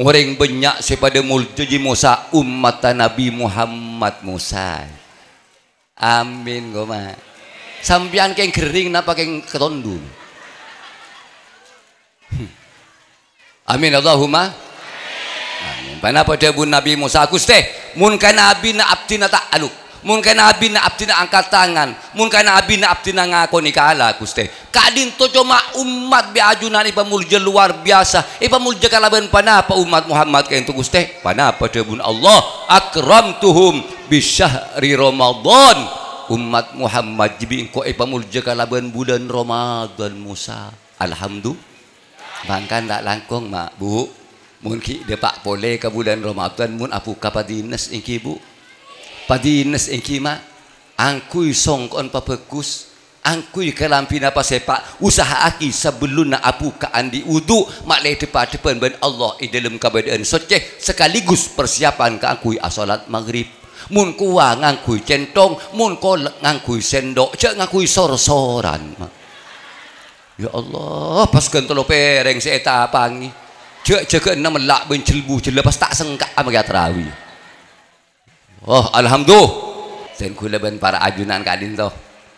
orang banyak sepada muljaji Musa umat Nabi Muhammad Musa. Amin goma sampian keng kering napa keng ketondu? Hmm. amin Allahumma. Amin. Panapa dia Nabi Musa Gusti mun kana nabi na abdi na ta'aluk mun kana abi na abdi na angkat tangan. Mun kana abi na abdi na ngako ni kala guste kadin to cuma umat bi ajunan ipa mulja luar biasa. Ipa mulja kalaban panapa umat Muhammad kayak itu guste panapa debun Allah? Akramtuhum bi syahri Ramadan. Umat Muhammad jibi engko ipa mulja kalaban bulan Ramadan Musa. Alhamdulillah. Bangkan tak langkong mak bu. Mun ki depak boleh ke bulan Ramadan mun apu kapadinas ingki bu padines engkima angkui songkon papekus angkui kelampi napa sepak usaha aki sebelum na apu ka andi udu mak le depan depan ben Allah i dalam kabadaan soceh sekaligus persiapan ka angkui asalat maghrib. Mun kuwa centong mun ko sendok cek ngangkui sor-soran ya Allah pas tolo pereng seeta pangi. Cek cek enam melak ben celbu celepas tak sengkak ama terawih Oh, alhamdulillah. Sen kulaban para ajunan kadin to.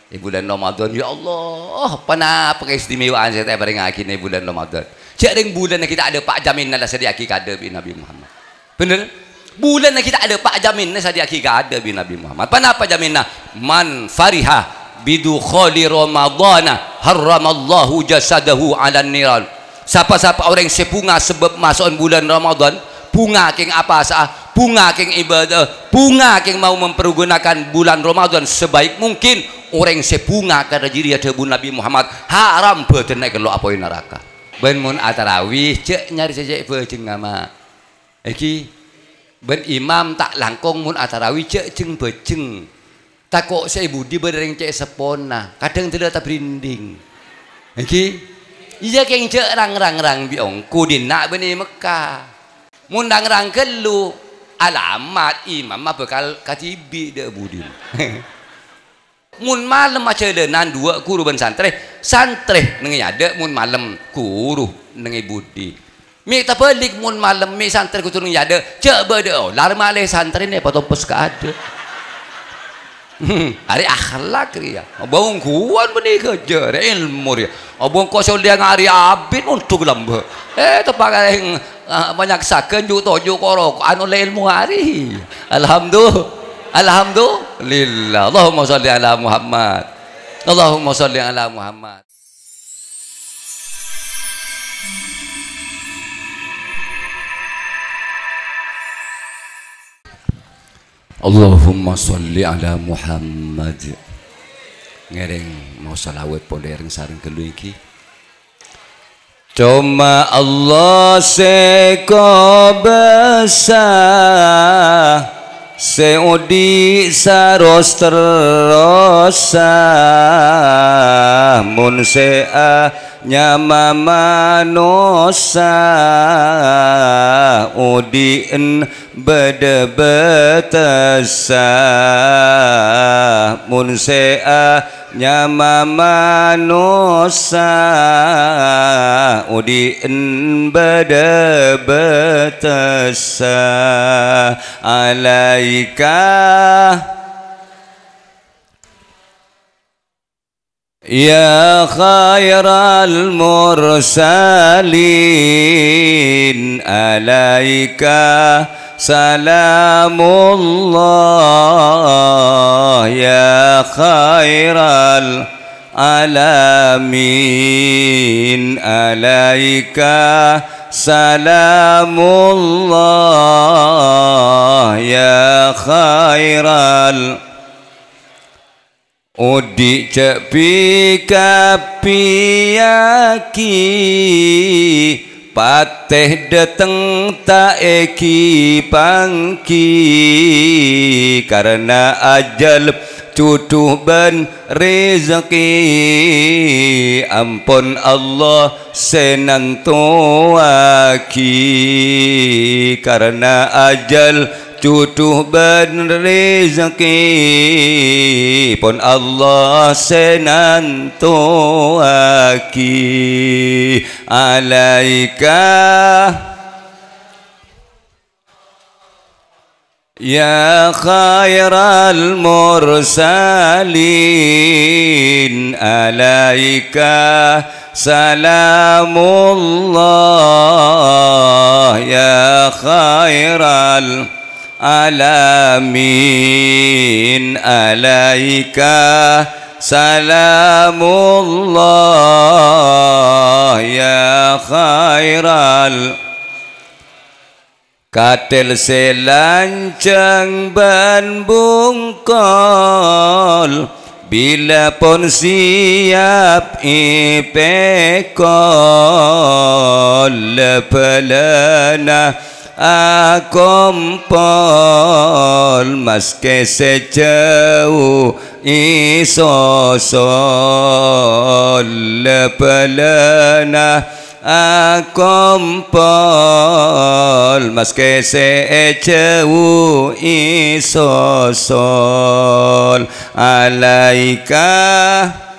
Di bulan Ramadan, ya Allah, pana keistimewaan saya paling akhir di bulan Ramadan. Cek bulan kita ada pak jamin nala sedia aki kada bi Nabi Muhammad. Bener? Bulan kita ada pak jamin nala sedia aki kada bi Nabi Muhammad. Apa jaminna? Man fariha bidu khali Ramadana haramallahu jasadahu ala niran. Siapa-siapa orang sepunga sebab masuk bulan Ramadan, bunga king apa sah bunga keng ibadah bunga keng mau mempergunakan bulan Ramadan sebaik mungkin. Orang sebunga kada diri ada Nabi Muhammad haram betul naik lo apa neraka. Ben mun atarawih cek nyari saja bejeng ngama iki ben imam tak langkong mun atarawih cek jeng tak kok saya budi bereng cek sepona kadang tidak tak berinding. Iki iya keng cek rang rang rang biong kudin nak beni Mekah. Mundang rang kelu alamat imam mah bekal katibi de budin mun malam macam nan dua guru ben santre santre nengi ada mun malam guru nengi budi. Mi tak pelik mun malam mi santre ku turun ada. Cek bede oh lar male santre ne patopos ka ada hari akhlak dia abang kuan beni kerja ilmu dia abang kau dia ngari abin untuk lamba eh tepak yang uh, banyak saken ju toju korok. Anu ilmu hari. Alhamdulillah. Alhamdulillah. Allahumma salli ala Muhammad. Allahumma salli ala Muhammad Allahumma salli ala Muhammad. Ngereng mau salawat polereng sareng kelu iki. Cuma Allah seko besar Seudi saros terosa Mun sea nyama manosa Udin bede betesa Mun sea nyama manusa udin bada batasa alaika Ya khairal mursalin alaika سلام الله. يا خير العالمين عليك سلام الله. يا خير Udi cepi kapiyaki pateh tak eki pangki. Karena ajal cucuh ban rezeki ampun Allah senantuaki karena ajal cucuh ban rezeki pun Allah senantuaki alaika يا خير المرسلين عليك سلام الله يا خير العالمين alamin alaika salamullah ya khairal katil selancang ban bungkol bila pun siap ipekol pelana kumpul maske sejauh iso solebelena kumpul maske sejauh iso solebelena alaikah?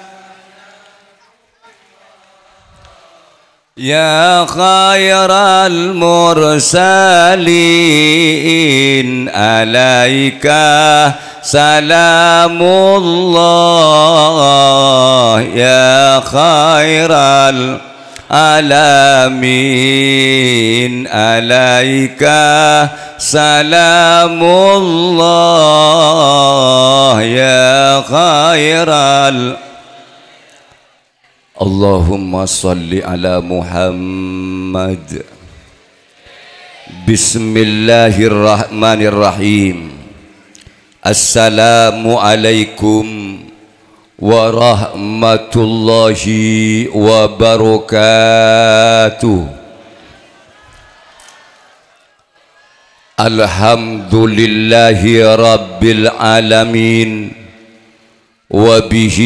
يا خير المرسلين عليك سلام الله. يا خير العالمين عليك سلام الله. يا خير العالمين Allahumma salli ala Muhammad. Bismillahirrahmanirrahim. Assalamualaikum warahmatullahi wabarakatuh Alhamdulillahi rabbil alamin. وبه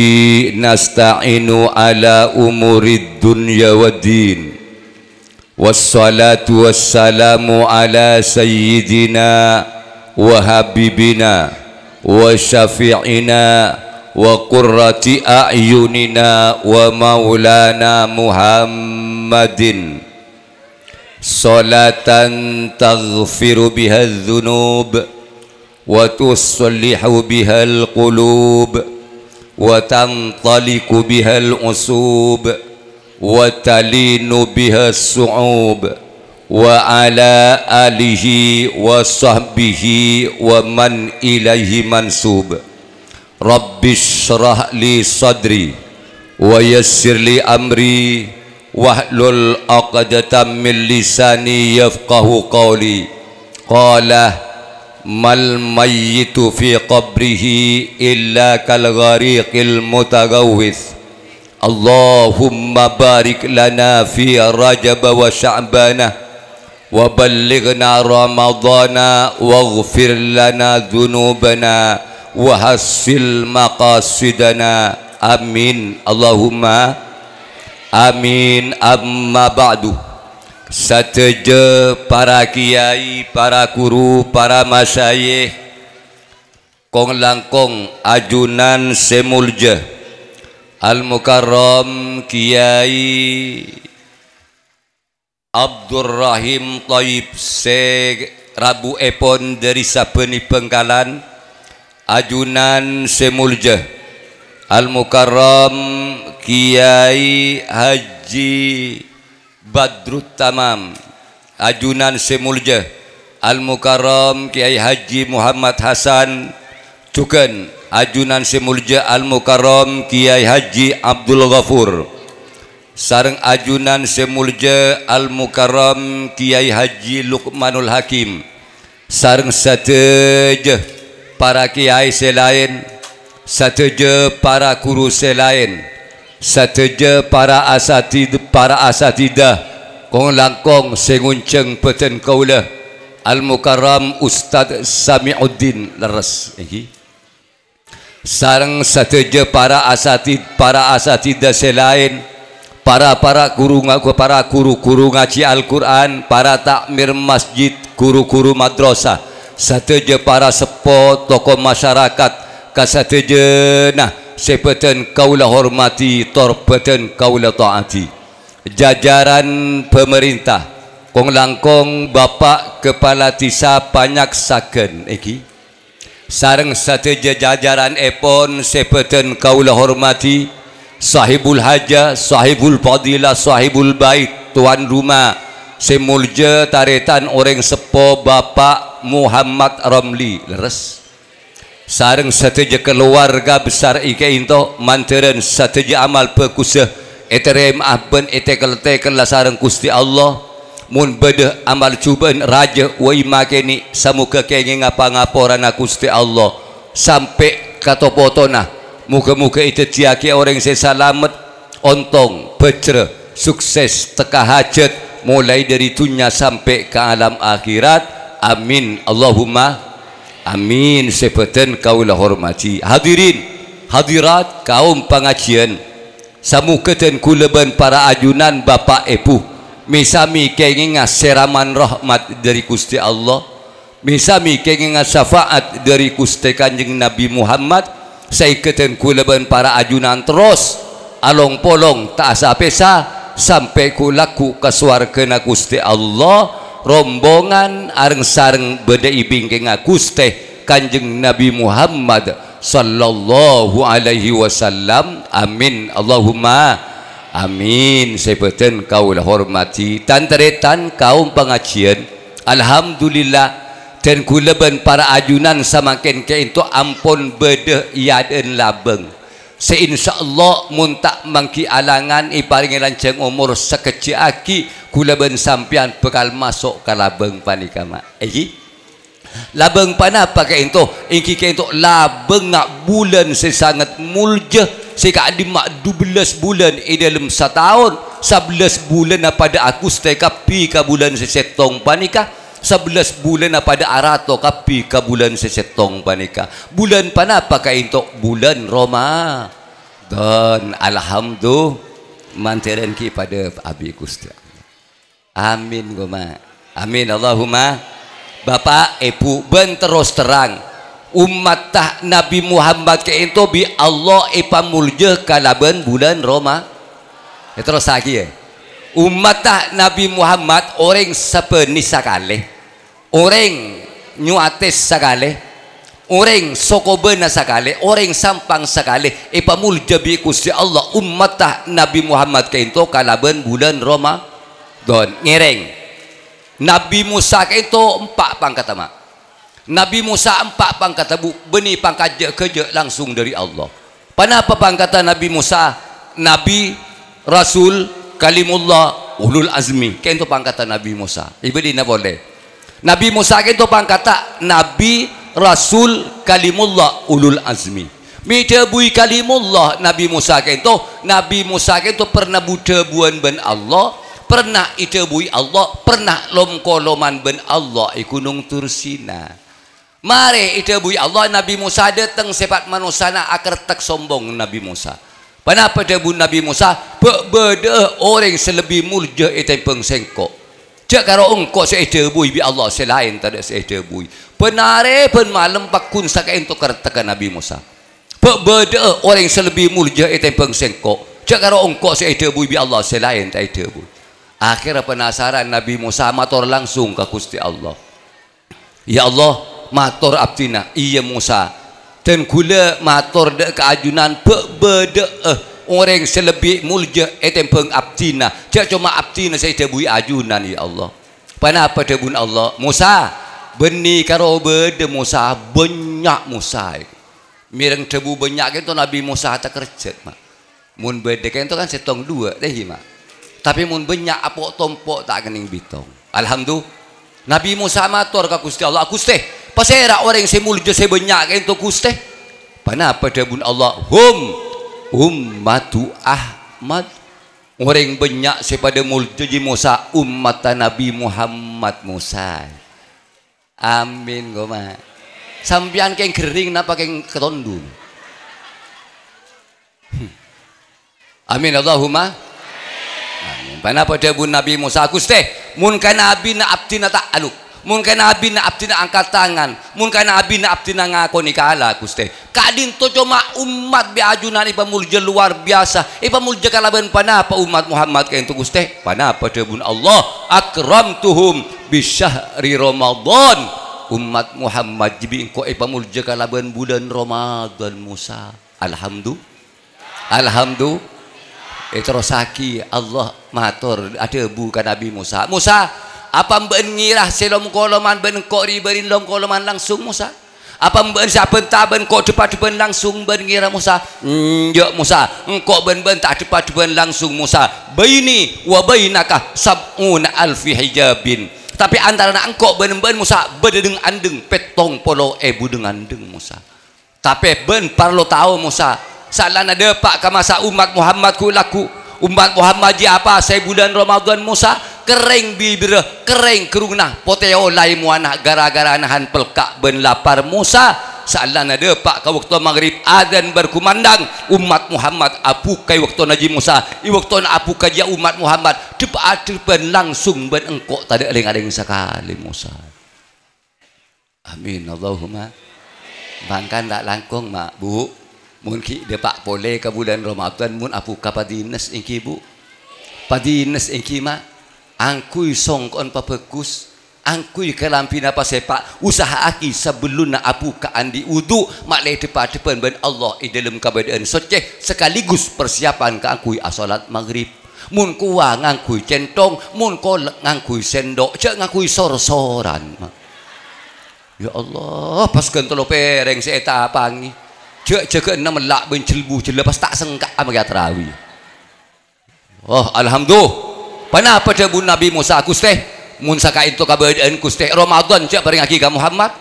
نستعين على أمور الدنيا والدين. والصلاة والسلام على سيدنا وحبيبنا وشفيعنا وقرة أعيننا ومولانا محمد. صلاة تغفر بها الذنوب وتصلح بها القلوب. وتنطلق بها الأسوب وتلين بها الصعوب وعلى آله وصحبه ومن إليه منسوب. رب اشرح لي صدري ويسر لي أمري واحلل عقدة من لساني يفقه قولي. قال mal mayyitu fi qabrihi illa kal ghariqil mutagawwith Allahumma barik lana fi rajab wa sya'bana ballighna ramadana waghfir lana dhunubana wahasil maqasidana amin Allahumma amin amma ba'du sateja para kiai para guru para masyayikh. Kong langkong ajunan semulja al mukarram kiai Abdurrahim Taib se Rabu Epon dari Sapeni Pengkalan ajunan semulja al mukarram kiai haji badrut tamam ajunan semulja al mukarram kiai haji muhammad hasan cukan ajunan semulja al mukarram kiai haji abdul ghafur. Sareng ajunan semulja al mukarram kiai haji luqmanul hakim. Sareng sateja para kiai selain sateja para guru selain sateja para asatid para asatidah. Kong langkong sengunceng peten kaula al mukarram ustad samiuddin leres iki sarang sateja para asatid para asatidah selain. Para para guru ngaku para guru-guru ngaji Al-Qur'an para takmir masjid guru-guru madrasah. Sateja para sepo tokoh masyarakat. Kasateja nah sepeten kaulah hormati torpeten kaulah taati. Jajaran pemerintah kong langkong bapak kepala tisa banyak saken. Eki. Sareng satu jajaran epon sepeten kaulah hormati sahibul haja sahibul fadilah sahibul bait tuan rumah semulja taretan orang sepo bapak Muhammad Ramli. Leres sareng sateja keluarga besar ike into manteran sateja amal pekusah eterem ahben etekel tekel la sareng kusti Allah. Mun bede amal cuban raja wa makeni samuka kenge ngapa ngaporan kusti Allah. Sampai katopotona muka-muka itu tiaki orang saya ontong pecera sukses teka hajat mulai dari dunia sampai ke alam akhirat. Amin. Allahumma Amin. Sepetan kaulah hormati. Hadirin hadirat kaum pengajian. Samuketen kuleban para ajunan bapa epu misami kenginga seraman rahmat dari Gusti Allah. Misami kenginga syafaat dari Gusti Kanjeng Nabi Muhammad. Saya keten kuleban para ajunan terus. Along polong tak asa pesa. Sampai kulaku ke suarga Gusti Allah rombongan areng sareng beda ibing ngakus teh kanjeng Nabi Muhammad sallallahu alaihi wasallam. Amin. Allahumma amin. Sebeten kau hormati tanteretan kaum pengajian. Alhamdulillah dan kuleban para ajunan samakin ke itu ampun beda iaden labeng seinsyaallah muntak mangki alangan iparing lanceng umur sekecil aki kula ben sampian bekal masuk ke labeng panika mak eh labeng pana pakai itu? Ingki ke itu labeng ngak bulan sesangat mulja seka di mak 12 bulan i dalam setahun 11 bulan pada aku stekapi ke bulan sesetong panika 11 bulan pada arato kapi ke bulan sesetong panika. Bulan pana pakai itu bulan Roma dan alhamdulillah. Mantiran ki pada abi Gusti amin goma amin Allahumma. Bapak Ibu ben terus terang. Umat tah Nabi Muhammad ke itu bi Allah ipa mulje kalaban bulan Roma ya terus lagi ya umat Nabi Muhammad orang sepenis sakale orang nyuates sakale orang sokobena sakale orang sampang sakale ipamul jabi kusti Allah umat Nabi Muhammad ke itu kalaban bulan Roma don ngereng. Nabi Musa ke itu empat pangkat mak. Nabi Musa empat pangkat bu benih pangkat kerja langsung dari Allah. Kenapa pangkatan Nabi Musa? Nabi Rasul kalimullah ulul azmi. Kayak itu pangkatan Nabi Musa. Ibu dina boleh. Nabi Musa kayak itu pangkatan Nabi Rasul kalimullah ulul azmi. Mida bui kalimullah Nabi Musa kayak itu Nabi Musa kayak itu pernah buta buan ben Allah pernah itu bui Allah pernah lom koloman ben Allah di gunung Tursina. Mari itu bui Allah Nabi Musa datang sepat manusia akar tak sombong Nabi Musa Dia bu Nabi Musa? Beda orang selebih mulja itu pengsengkok. Cak kalau engkau seida bui bi Allah selain tak ada seida bui. Penare pen malam pakun sakai untuk kertakan Nabi Musa. Beda orang selebih mulja itu pengsengkok. Cak kalau engkau seida bui bi Allah selain tak ada bui. Akhirnya penasaran Nabi Musa mator langsung ke Gusti Allah. Ya Allah, mator abdina. Iya Musa, dan gula matur de keajunan bebede eh orang selebih mulja etem peng abdina. Cuma abdina saya tebui ajunan ya Allah. Kenapa tebun Allah? Musa. Beni karo bede Musa banyak Musa mireng tebu banyak itu Nabi Musa tak kerja mak. Mun bede itu kan setong dua teh mak. Tapi mun banyak apa tompok tak kening bitong. Alhamdulillah. Nabi Musa matur ka Gusti Allah. Gusti pasera orang semulja sebanyak itu Gusti Kenapa dia bun Allah? Hum. Ummatu Ahmad. Orang banyak sepada muljaji Musa. Umat Nabi Muhammad Musa. Amin goma sampian keng kering napa keng ketondu? Hmm. amin Allahumma. Amin. Kenapa dia bun Nabi Musa Gusti mun kana nabi na abdi na tak aluk mun kana abi na abdi na angkat tangan. Mun kana abi na abdi na ngako ni kala Gusti. Kadin to cuma umat biajunan ipamulja luar biasa. Ipamulja kalaban panapa umat Muhammad kayak itu Gusti? Panapa debun Allah? Akramtuhum bisyahri Ramadan. Umat Muhammad jibi engko ipamulja kalaban bulan Ramadan Musa. Alhamdulillah alhamdulillah Etrosaki Allah matur ada bukan Nabi Musa. Musa apa mbak ngirah selom koloman ben kok riberin lom koloman langsung Musa? Apa mbak siapa ben kok cepat ben langsung ben ngira Musa? Njok Musa. Engkau ben ben tak cepat ben langsung Musa. Baini wa bainaka sab'una alfi hijabin. Tapi antara nak engkau ben ben Musa bedeng andeng petong polo eh budeng andeng Musa. Tapi ben parlo tahu Musa. Salana depak ka masa umat Muhammad ku laku. Umat Muhammad ji apa saya bulan Ramadan Musa kering bibir kering kerunah poteo lai muana gara-gara nahan pelkak ben lapar Musa. Salana depak ka waktu maghrib adan berkumandang. Umat Muhammad apu kai waktu naji Musa. I waktu na apu kaja umat Muhammad. Depak ben langsung ben engkok tadi aling-aling sekali Musa. Amin. Allahumma. Bangkan tak langkung mak bu. Mun ki de pak boleh ke bulan Ramadan mun apu kapadinas ingki bu. Padinas ingki ma angkui songkon papekus angkui kelampi napa sepak. Usaha aki sebelum na apu ka andi udu mak le depan depan ben Allah i dalam kabadaan soceh sekaligus persiapan ka angkui asolat maghrib. Mun kuwa ngangkui centong mun ko ngangkui sendok cek ngangkui sor-soran ya Allah pas kentolo pereng seeta pangi Cek cek enam melak ben celbu lepas tak sengkak ama terawih. Oh alhamdulillah. Pana apa bun Nabi Musa aku teh mun saka itu kabadaan ku teh Ramadan cek paring aki ka Muhammad.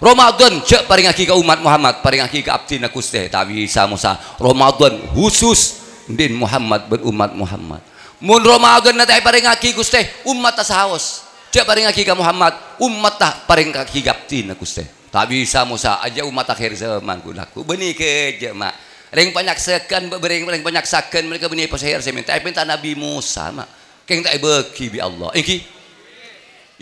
Ramadan cek paring aki ka umat Muhammad, paring aki ka abdi ku teh tapi bisa Musa. Ramadan khusus din Muhammad ben umat Muhammad. Mun Ramadan na tay paring aki ku teh umat tasawos. Cek paring aki ka Muhammad, umat ta paring aki ka abdi ku teh tak bisa Musa aja umat akhir zaman laku benih ke mak ring banyak sekan bering ring banyak sakan mereka benih pas akhir zaman tapi minta Nabi Musa mak keng tak beki bi Allah. Iki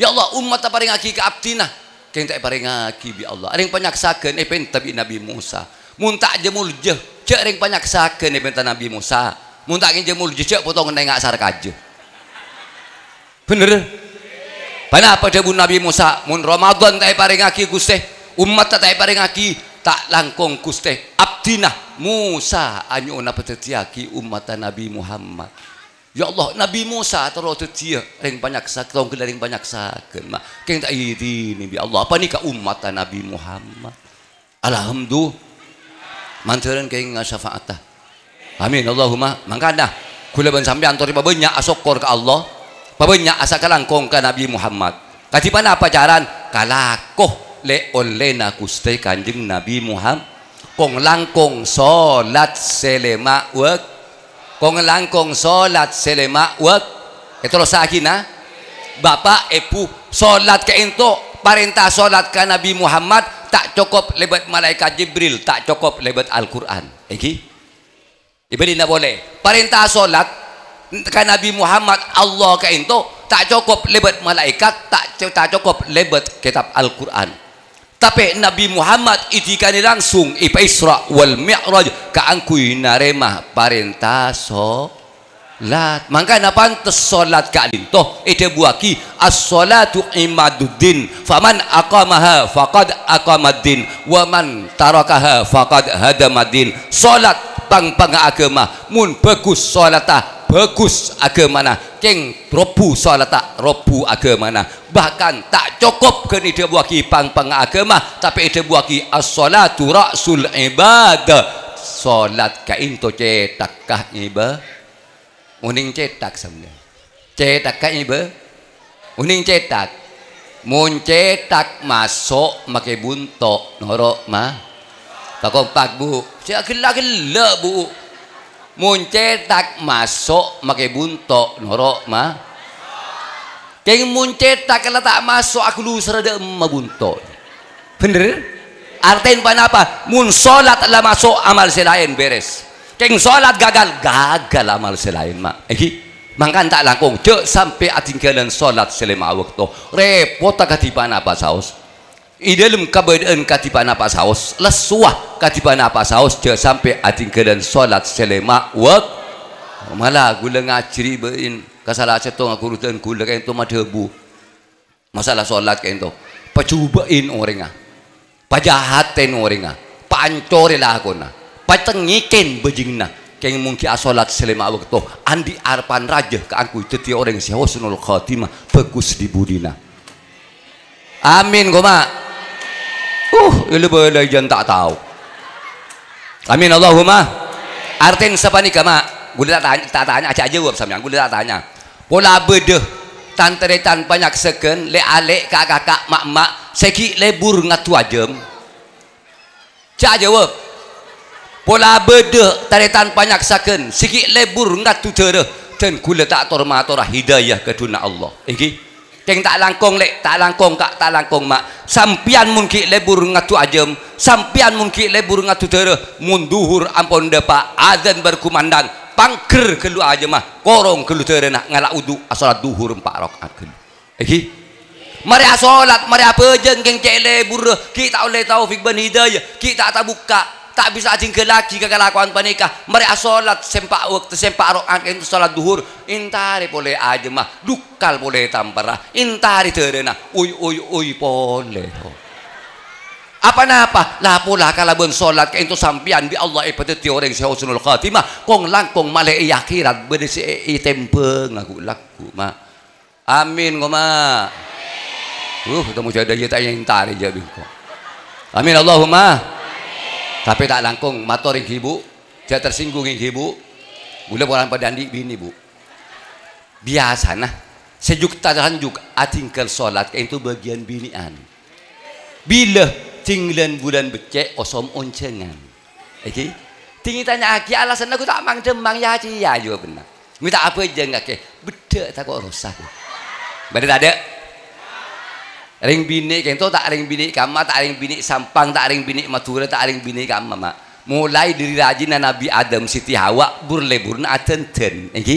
ya Allah umat tak paring aki ke abdina keng tak paring aki bi Allah. Ring banyak sakan eh pinta bi Nabi Musa. Mun tak jemul je. Cek ring banyak sakan eh pinta Nabi Musa. Mun tak jemul je cek potong nengak sar kaje bener? Kenapa dia Nabi Musa? Mun Ramadan tak paring aki Gusti umat tak paring aki. Tak langkong kuste. Abdinah Musa anyo na petetiaki umat Nabi Muhammad ya Allah Nabi Musa terus tetia ring banyak sak tong ring banyak saken mah keng tak ini bi Allah. Apa ni ka umat Nabi Muhammad? Alhamdulillah. Manturan keng syafaatah. Amin. Allahumma mangkana. Kula ban sampean tori banyak asokor ke Allah. Banyak asa kalangkong ka Nabi Muhammad. Katipan apa jaran kalakoh le olena kuste kanjeng Nabi Muhammad. Kong langkong solat selema wek kong langkong solat selema wek. Itu lo sakina bapak epu solat ke into perintah solat ke Nabi Muhammad tak cukup lebat malaikat Jibril tak cukup lebat Al-Quran. Iki ibadi boleh. Perintah solat ke Nabi Muhammad Allah ke into tak cukup lebat malaikat tak tak cukup lebat kitab Al-Quran tapi Nabi Muhammad itikani langsung ipa Isra wal Mi'raj kaangkui narema parenta solat. Maka na pantas solat ka toh ite buaki as-salatu imaduddin faman aqamaha faqad aqamaddin wa man tarakaha faqad hadamaddin. Solat pang pang agama mun bagus solatah bagus agamana keng robu salata robu agamana bahkan tak cukup ke ide buaki pang pang agama tapi ide buaki as-salatu ra'sul ibadah salat ka into cetak kah iba? Uning cetak sebenarnya. Cetak ka iba? Uning cetak. Mun cetak masuk make buntok norok mah. Pakompak bu. Saya gila-gila bu muncetak masuk make buntok norok mah keng muncetak kalau tak masuk aku lu serada emma buntok. Bener? Artain pan apa? Mun solat lah masuk amal selain beres. Keng solat gagal gagal amal selain mak Eki Mangkan tak langkung. Cek sampai atinggalan solat selama waktu. Repot tak katipan apa saus. I dalam keberadaan katipan apa saus. Lesuah katipan apa saus cek sampai atinggalan solat selama waktu. Malah gula ngajri bein kasalah cetong aku rutan gula kain tu. Masalah solat kain tu. Pacubain orang ah. Pajahatin orang ah. Pancorilah aku na. Bejingna keng mungkin asolat selama waktu andi arpan raja ke aku jadi orang si husnul khatimah bagus di budina amin koma uh ilu boleh jangan tak tahu. Amin Allahumma. Artin siapa nih kama? Gue tak tanya tak tanya aja jawab sama gue tak tanya. Pola bedeh tantare tan banyak seken le ale kakak kakak mak mak seki lebur ngatu ajem. Cak jawab. Pola beda taretan banyak saken sikit lebur ngat tu tere dan gula tak torma torah hidayah ke dunia Allah. Iki keng tak langkong lek. Tak langkong kak. Tak langkong mak. Sampian mungkin lebur ngatu ajem. Sampian mungkin lebur ngatu tere munduhur ampun depa azan berkumandang pangker kelu aja mah korong kelu tere nak ngalak udu. Asalat duhur empat rakaat kelu. Iki Mari asolat, mari apa jeng keng cek lebur. Kita oleh taufik ben hidayah. Kita tak buka tak bisa ajing ke laki ke kelakuan panikah mereka solat sempak waktu sempak rokan itu solat duhur. Intari boleh aja mah. Dukal boleh tampara intari terena. Uy uy uy boleh. Apa napa? Lah pula kalau ben solat ke itu sampian bi Allah ipateti orang si husnul khatimah. Kong langkong male akhirat bedesi i tempeng aku laku ma amin koma uh ketemu jadi tak yang tari jadi kok. Amin Allahumma tapi tak langkung motor yang ibu dia tersinggung yang ibu boleh orang padandi bini bu. Biasa nah sejuk tahanjuk atingkal solat itu bagian binian. Bila tinggalan bulan becek osom oncengan. Oke? Tinggi tanya aki alasan aku tak mang demang ya ya juga benar. Minta apa aja enggak ke beda tak kok rusak benar ada ring bini kento tak ring bini kama tak ring bini sampang tak ring bini matura tak ring bini kama mak. Mulai dari rajin Nabi Adam Siti Hawa burle burna atenten. Iki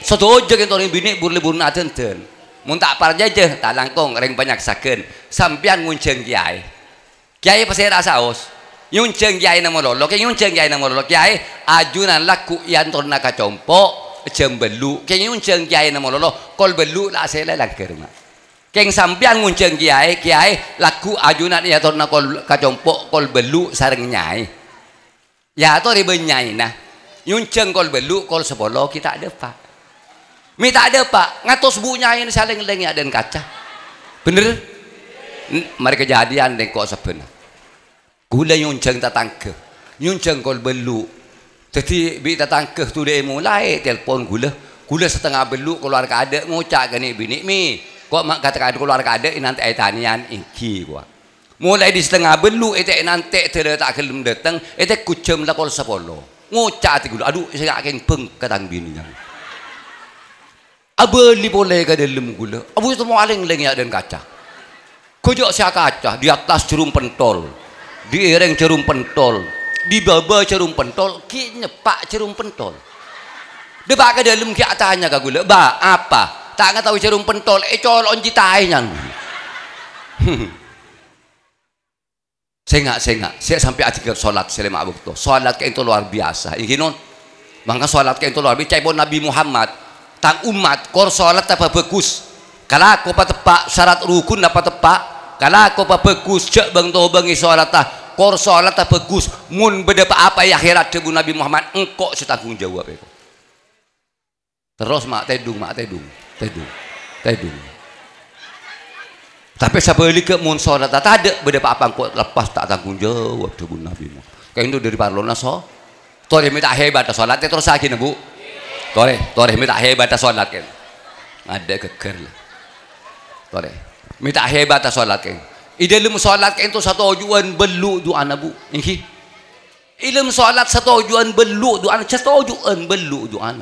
satu aja kento ring bini burle burna atenten. Mun tak parja je tak langkong ring banyak saken. Sampian ngunceng kiai. Kiai pasti rasa os ngunceng kiai nama lolo kiai ngunceng kiai nama lolo. Kiai ajunan laku yang torna kacompo jembelu kiai ngunceng kiai nama lolo kol belu lah saya langker mak keng sampian ngunceng kiai kiai laku ajunan ya torna kol kacompo kol belu sareng nyai. Ya to ribe nyai nah. Ngunceng kol belu kol sepolo kita ada pak. Minta ada pak. Ngatos bu nyai saling lengi dan kaca bener? Mari kejadian deh kok sebenar gula ngunceng tatangke. Ngunceng kol belu jadi bi tatangke tu dia mulai telepon gula. Gula setengah belu keluar ke ada ngucak gani bini mi kok mak katakan keluar kada nanti tanian iki gua. Mulai di setengah belu itu nanti tidak tak kelem datang itu kucem lah kol sepolo. Ngucap ti gula aduh saya akan peng katang bini abeli boleh ke dalam gula. Abu itu mau aling lengi dan kaca kujok saya kaca di atas cerum pentol. Di ereng cerum pentol. Di baba cerum pentol ki nyepak cerum pentol. Debak ke dalam ki atanya gula. Ba apa tak nggak tahu jarum pentol eh colon citainya saya nggak saya nggak saya sampai akhir sholat selama waktu. Sholat kayak itu luar biasa. Ini non. Maka sholat kayak itu luar biasa. Pun Nabi Muhammad tang umat kor sholat apa bagus kalau aku apa tepak syarat rukun apa tepak? Kalau aku apa bagus cek bang tuh bang sholat tah. Kor sholat apa bagus mun beda apa ya akhirat debu Nabi Muhammad engkau setanggung jawab itu. Terus mak tedung mak tedung tedung tedung tapi sebalik ke mun sholat tak ada beda apa kok lepas tak tanggung jawab. Tuh nabi mu. Kayak itu dari parlona so tore minta hebat sholat terus lagi bu? Tore tore minta hebat sholat kan ada keker lah. Tore minta hebat sholat kan ilmu sholat kan itu satu tujuan belu doa nabu ini ilmu sholat satu tujuan belu doa satu tujuan belu doa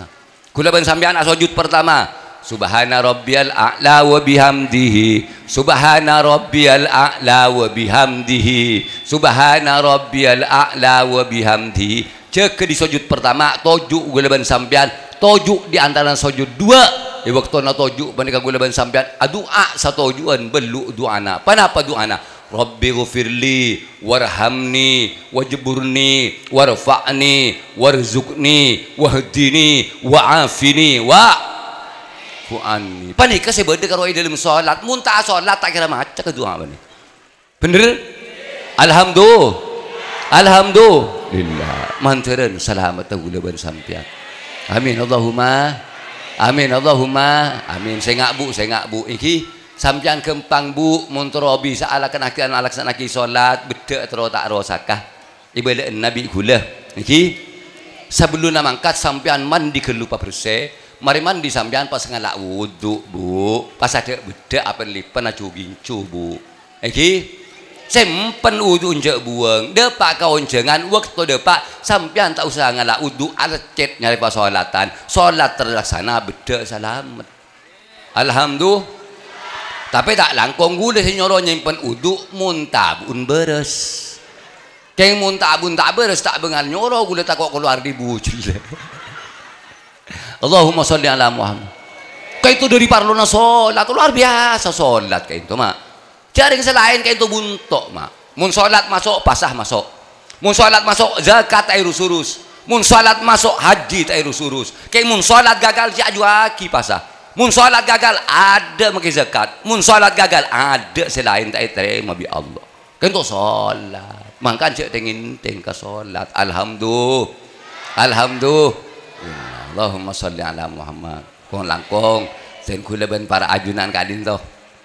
Kula ben sampean sujud pertama Subhana rabbiyal a'la wa bihamdihi. Subhana rabbiyal a'la wa bihamdihi. Subhana rabbiyal a'la wa bihamdihi. Cek di sujud pertama toju gulaban sampean tojuk di antara sujud dua. Di waktu na tojuk bandika gula ban sampean adua satojuan belu duana panapa duana Rabbi ghafirli warhamni wajburni warfa'ni warzuqni wahdini wa'afini. Wa fu'anni panika saya berde karo dalam salat muntah salat tak kira macam ke doa bani. Bener? Alhamdulillah. Alhamdulillah. Mantaran selamat gula ban sampean amin Allahumma. Amin Allahumma. Amin. Saya ngak bu saya ngak bu. Iki sampean kempang bu muntrobi saala kenakian alaksanaki solat bedek terus tak rosakah ibadah nabi gula. Iki sebelum namangkat sampean mandi kelupa bersih mari mandi sampean pas ngalak wudhu bu. Pas ada bedek apa lipan acu gincu bu. Iki? Sempen wudhu njek buang depak kau jangan waktu depak sampean tak usah ngalak wudhu arcet nyari pas solatan solat terlaksana bedek selamat. Alhamdulillah. Tapi tak langkong gula si nyoro nyimpen uduk muntabun beres. Keng muntabun tak beres tak bengal nyoro gula takut keluar di bujil Allahumma salli ala Muhammad. Kayak itu dari parlona sholat luar biasa sholat kayak itu mak. Cari selain kayak itu buntok mak. Mun sholat masuk pasah masuk. Mun sholat masuk zakat air urus mun sholat masuk haji air urus kayak mun sholat gagal si ajuaki pasah mun salat gagal ada mungkin zakat. Mun salat gagal ada selain tak terima bi Allah. Kan tu salat mangkan cek tengin tengka salat alhamdulillah. Alhamdulillah Allahumma salli ala Muhammad. Kong langkong. Sen kula ben para ajunan kadin to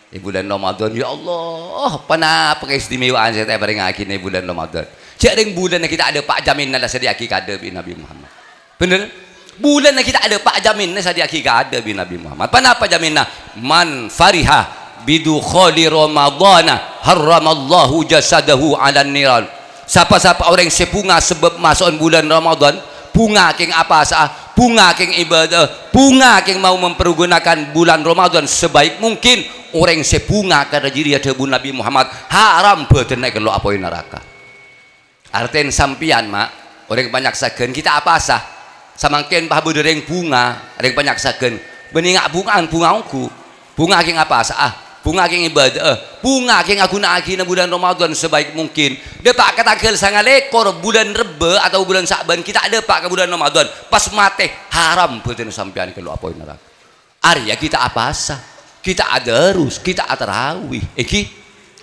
di bulan Ramadan ya Allah pana keistimewaan saya tak bareng akhir bulan Ramadan. Cek ring bulan kita ada pak jamin nala sediaki kada bi Nabi Muhammad. Bener bulan kita ada pak jamin ni sadia kita ada bi Nabi Muhammad. Kenapa jaminna man fariha bidu khali ramadana haramallahu jasadahu ala niran. Siapa-siapa orang sepunga sebab masuk bulan Ramadan bunga king apa sah bunga king ibadah bunga king mau mempergunakan bulan Ramadan sebaik mungkin. Orang sepunga karena diri ada Nabi Muhammad. Haram naik lo apa neraka. Artinya sampian mak orang banyak sagen kita apa sah? Samangken pahabu dereng bunga dereng banyak saken beningak bungaan bungaku bunga king apa ah bunga king ibadah bunga king nak na bulan Ramadan sebaik mungkin. Depak katakel sangat lekor bulan rebe atau bulan Sa'ban kita ada pak ke bulan Ramadan. Pas mate haram betul sampean ke lu apa neraka Arya kita apa asa? Kita ada harus kita atarawih eki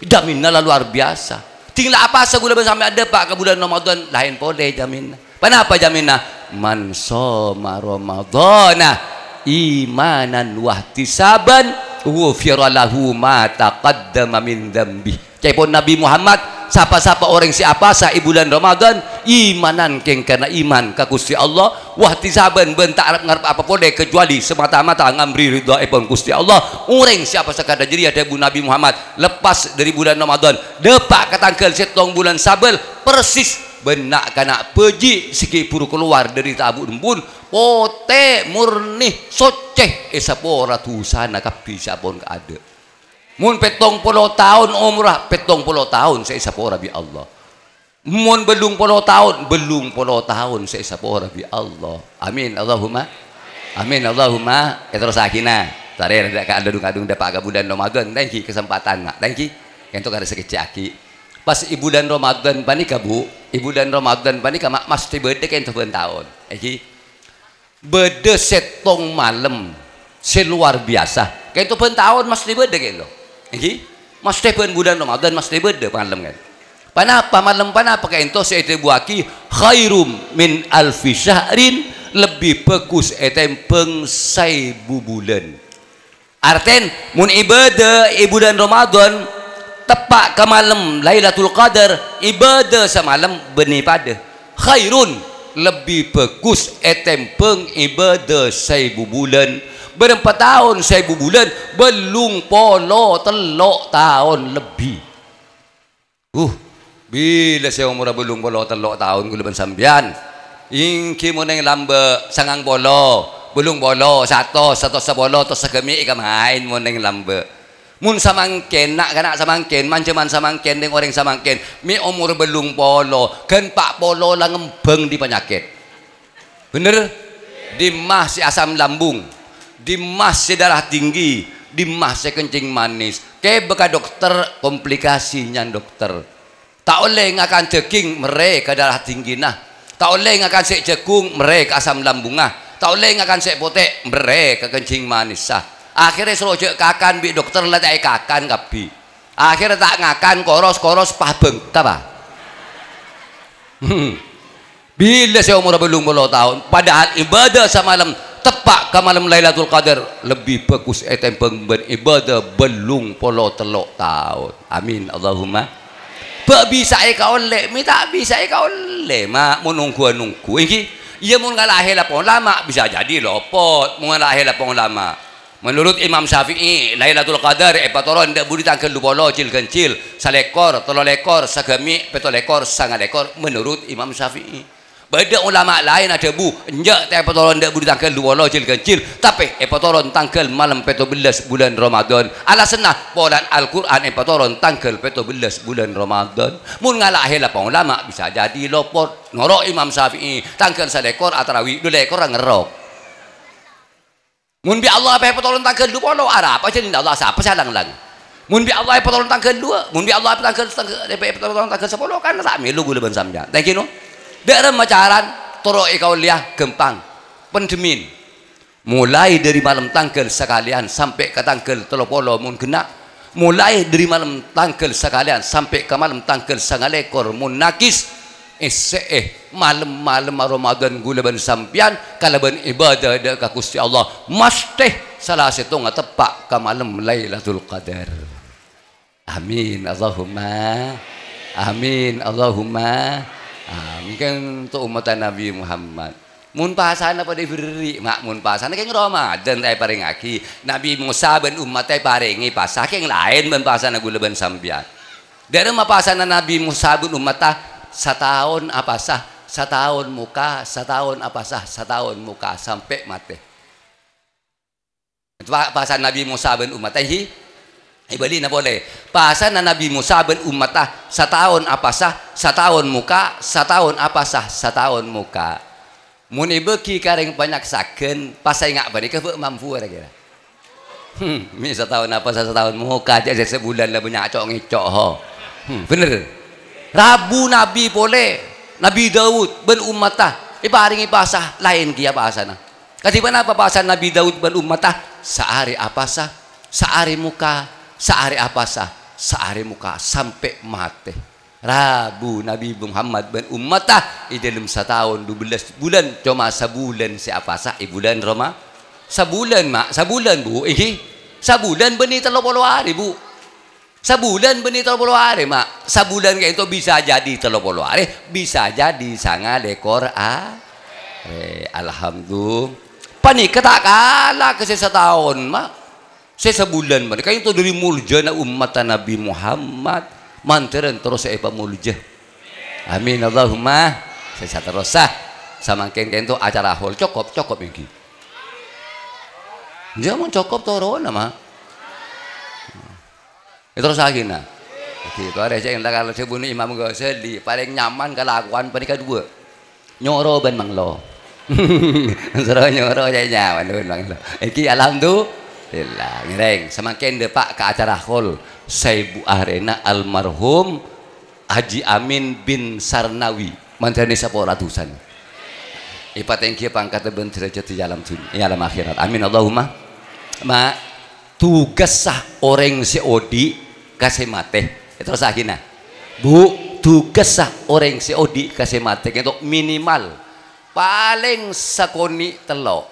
jaminna luar biasa. Tinggal apa asa gula sampai ada pak ke bulan Ramadan? Lain boleh jaminna Kenapa jaminah? Man soma Ramadana imanan wahtisaban ghufira lahu ma taqaddama min dzambi. Cepon Nabi Muhammad siapa-siapa orang siapa sa bulan Ramadan imanan keng karena iman ka Gusti Allah wahtisaban bentak arep ngarep apa pun kecuali semata-mata ngamri ridha ipun Gusti Allah orang siapa sekadar jadi ada ibu Nabi Muhammad lepas dari bulan Ramadan depak katangkel setong bulan sabel persis benak kana peji sikit puru keluar dari tabu pun pote murni soceh. Esapora tu sana kapi pun ada mun petong puluh tahun umrah petong puluh tahun saya sapora bi Allah. Mun belum puluh tahun belum puluh tahun saya sapora bi Allah. Amin Allahumma. Amin Allahumma. Ya terus akhirnya tadi ada kadung kadung dapat bulan Ramadan. Thank you kesempatan mak thank you. Tu ada sekecil pas ibu dan Ramadan panika bu ibu dan Ramadan panika mak mas ti bede kan tuh tahun. Iki bede setong malam seluar biasa. Kayak tuh tahun mas ti bede kan lo iki mas ti bulan Ramadan mas ti bede malam kan Panapa malam panapa kayak itu saya itu buaki khairum min alfi syahrin. Lebih bagus etem pengsai bulan arten mun ibadah ibu dan Ramadan tepak ke malam Lailatul Qadar ibadah semalam benih pada. Khairun lebih bagus etempeng ibadah seribu bulan. Berempat tahun seribu bulan belum polo telok tahun lebih. Uh bila saya umur belum polo telok tahun gue leban sambian. Ingki mo neng lambe sangang bolo belum bolo satu satu sebolo to segemi ika main mo neng lambe mun samangken nak kanak samangken manceman samangken deng orang samangken. Mi umur belum polo kan pak polo lah ngembeng di penyakit. Bener? Dimah si asam lambung dimah si darah tinggi dimah si kencing manis. Ke beka dokter komplikasinya dokter. Tak oleh ngakan daging mereka darah tinggi nah. Tak oleh ngakan si jagung mereka asam lambung nah. Tak oleh ngakan si potek mereka kencing manis sah akhirnya selojek kakan bi dokter lah tak kakan kapi akhirnya tak ngakan koros koros pabeng apa hmm. Bila saya umur belum puluh tahun, padahal ibadah semalam tepat ke malam Lailatul Qadar lebih bagus etem ibadah belum puluh telok tahun. Amin Allahumma. Tak bisa kau oleh, mi bisa kau oleh, mak menunggu nunggu. Ini, ia mau ngalahin lapong lama bisa jadi lopot, mau ngalahin lapong lama. Menurut Imam Syafi'i, Lailatul Qadar epatoron ndak budi tangkel polo cil kencil, salekor, tolo lekor, sagami, petolekor, sangalekor menurut Imam Syafi'i. Beda ulama lain ada bu, enjak tak petoron dak budi tanggal dua lo kecil kecil, tapi epatoron tanggal malam peto belas bulan Ramadan. Alasna polan Al Quran epatoron tanggal peto belas bulan Ramadan. Mun ngalahin lah ulama bisa jadi lopot. Ngorok Imam Syafi'i tanggal sadekor atarawi dua ekor ngerok. Mun bi Allah apa petoron tanggal dua lo arah apa jadi Allah siapa salang lang. Mun bi Allah petoron tanggal dua, mun bi Allah tanggal tanggal tanggal sepuluh. Kan tak milu gula ban samja. Thank you no. Daerah macaran toro ikauliah gempang. Pendemin. Mulai dari malam tanggal sekalian sampai ke tanggal telopolo mun kena. Mulai dari malam tanggal sekalian sampai ke malam tanggal sangalekor mun nakis ese eh malam-malam Ramadan gula ban sampian kalaban ibadah da ka Gusti Allah? Mesti salah satu tepak ke malam Lailatul Qadar. Amin Allahumma. Amin Allahumma. Ah, mungkin untuk umat Nabi Muhammad. Mun pasana pada beri mak mun pasana keng Ramadan tay paring aki. Nabi Musa ben umat tay paringi pasah keng lain ben pasana gula ben sambian dari ma pasana Nabi Musa ben umat ta setahun apa sah setahun muka setahun apa sah setahun muka sampai mati itu pasan Nabi Musa ben umat hi Ibali na boleh. Pasan na Nabi Musa ben umatah setahun apa sah, setahun muka, setahun apa sah, setahun muka. Mun ibeki kareng banyak saken, pasai ngak bani ke mampu ada kira. Hmm, mi setahun apa sah setahun muka aja sebulan lah banyak cok ngicok ho. Hmm, bener. Rabu Nabi boleh. Nabi Daud ben umatah. Iparingi pasah lain kia pasana. Katiba apa pasah Nabi Daud ben umatah? Sehari apa sah? Sehari muka, sehari apa sah? Sehari muka. Sampai mati Rabu Nabi Muhammad ben ummatah di dalam setahun 12 bulan. Cuma sebulan siapa sah? Bulan Roma sebulan mak. Sebulan bu. Ini sebulan beni telur puluh hari bu sebulan beni telur puluh hari mak. Sebulan kayak itu bisa jadi telur puluh hari bisa jadi sangat dekor ah eh, alhamdulillah. Panik tak kalah ke setahun mak. Saya sebulan mereka itu dari muljana umat Nabi Muhammad. Manteran terus saya mulja. Amin Allahumma. Saya terus sah sama ken itu acara hall. Cokop cokop ini dia mau cokop toro nama itu terus lagi nah. Itu ada yang kalau bunuh Imam Ghazali paling nyaman kelakuan pernikah dua. Nyoro ben manglo. Suruh nyoro saya nyaman ben manglo. Iki alhamdulillah ngereng. Semakin depak ke acara hall Saibu Arena almarhum Haji Amin bin Sarnawi. Mantan sapa ratusan ipat yang kia pangkat ben derajat di alam dunia alam akhirat. Amin Allahumma. Ma tugas sah orang si odi kasih mate itu sahina bu tugas sah orang si odi kasih mate itu minimal paling sakoni telok.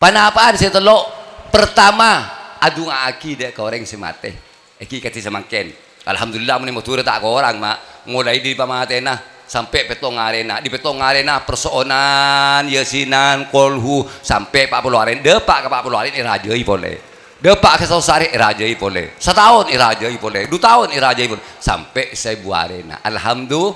Panapaan si telok? Pertama adu aki dek ke orang semate eki kati semakin alhamdulillah meni motor tak ke orang mak. Mulai di pamatena sampai petong arena di petong arena persoalan yasinan kolhu sampai pak puluh arena depak ke pak puluh arena irajai boleh depak ke sari irajai boleh. Setahun irajai boleh dua tahun irajai boleh. Sampai saya buat arena. Alhamdulillah.